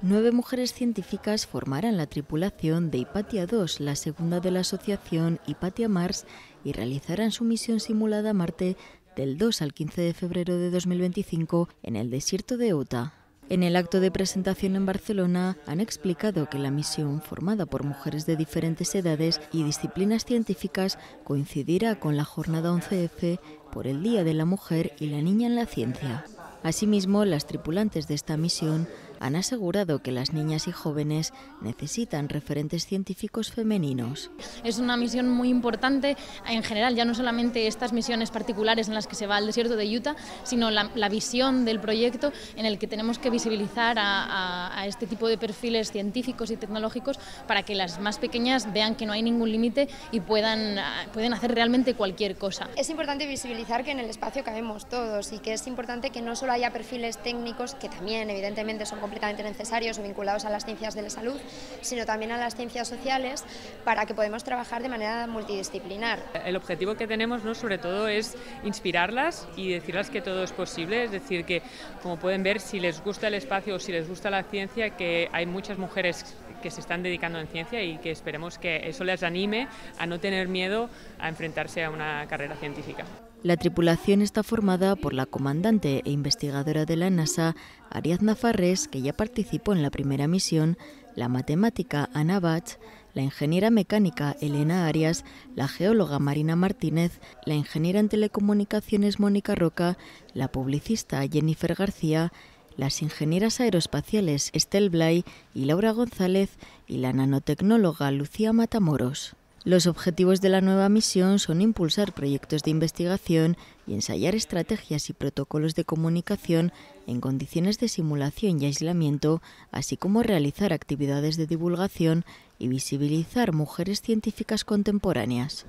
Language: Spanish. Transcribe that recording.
Nueve mujeres científicas formarán la tripulación de Hipatia 2, la segunda de la asociación Hipatia Mars, y realizarán su misión simulada a Marte del 2 al 15 de febrero de 2025 en el desierto de Utah. En el acto de presentación en Barcelona han explicado que la misión, formada por mujeres de diferentes edades y disciplinas científicas, coincidirá con la jornada 11F por el Día de la Mujer y la Niña en la Ciencia. Asimismo, las tripulantes de esta misión han asegurado que las niñas y jóvenes necesitan referentes científicos femeninos. Es una misión muy importante en general, ya no solamente estas misiones particulares en las que se va al desierto de Utah, sino la, visión del proyecto en el que tenemos que visibilizar a, este tipo de perfiles científicos y tecnológicos para que las más pequeñas vean que no hay ningún límite y puedan, pueden hacer realmente cualquier cosa. Es importante visibilizar que en el espacio cabemos todos y que es importante que no solo haya perfiles técnicos, que también evidentemente son completamente necesarios o vinculados a las ciencias de la salud, sino también a las ciencias sociales para que podamos trabajar de manera multidisciplinar. El objetivo que tenemos ¿no? sobre todo es inspirarlas y decirles que todo es posible, es decir, que como pueden ver, si les gusta el espacio o si les gusta la ciencia, que hay muchas mujeres que se están dedicando en ciencia y que esperemos que eso les anime a no tener miedo a enfrentarse a una carrera científica. La tripulación está formada por la comandante e investigadora de la NASA, Ariadna Farres, que ya participó en la primera misión, la matemática Ana Bach, la ingeniera mecánica Elena Arias, la geóloga Marina Martínez, la ingeniera en telecomunicaciones Mónica Roca, la publicista Jennifer García, las ingenieras aeroespaciales Estel Blay y Laura González y la nanotecnóloga Lucía Matamoros. Los objetivos de la nueva misión son impulsar proyectos de investigación y ensayar estrategias y protocolos de comunicación en condiciones de simulación y aislamiento, así como realizar actividades de divulgación y visibilizar mujeres científicas contemporáneas.